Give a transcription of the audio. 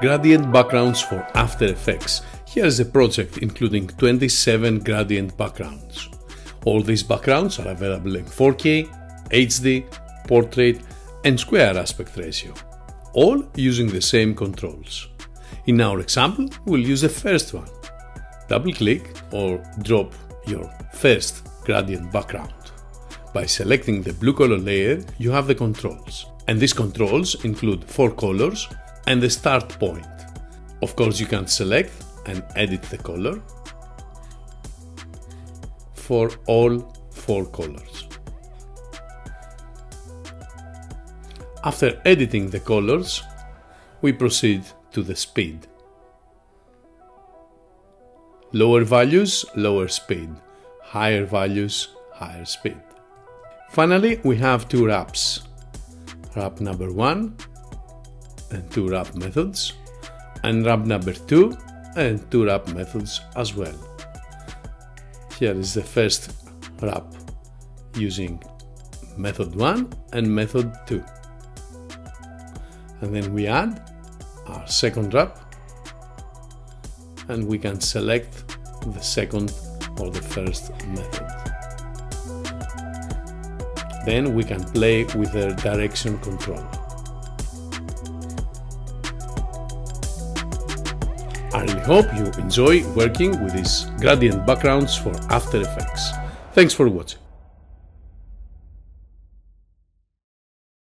Gradient backgrounds for After Effects. Here is a project including 27 gradient backgrounds. All these backgrounds are available in 4K, HD, portrait and square aspect ratio, all using the same controls. In our example, we'll use the first one. Double click or drop your first gradient background. By selecting the blue color layer, you have the controls. And these controls include four colors and the start point. Of course, you can select and edit the color for all four colors. After editing the colors, we proceed to the speed. Lower values, lower speed. Higher values, higher speed. Finally, we have two wraps. Wrap number one and two wrap methods, and wrap number two and two wrap methods as well. Here is the first wrap using method 1 and method 2. And then we add our second wrap and we can select the second or the first method. Then we can play with the direction control. I hope you enjoy working with these gradient backgrounds for After Effects. Thanks for watching.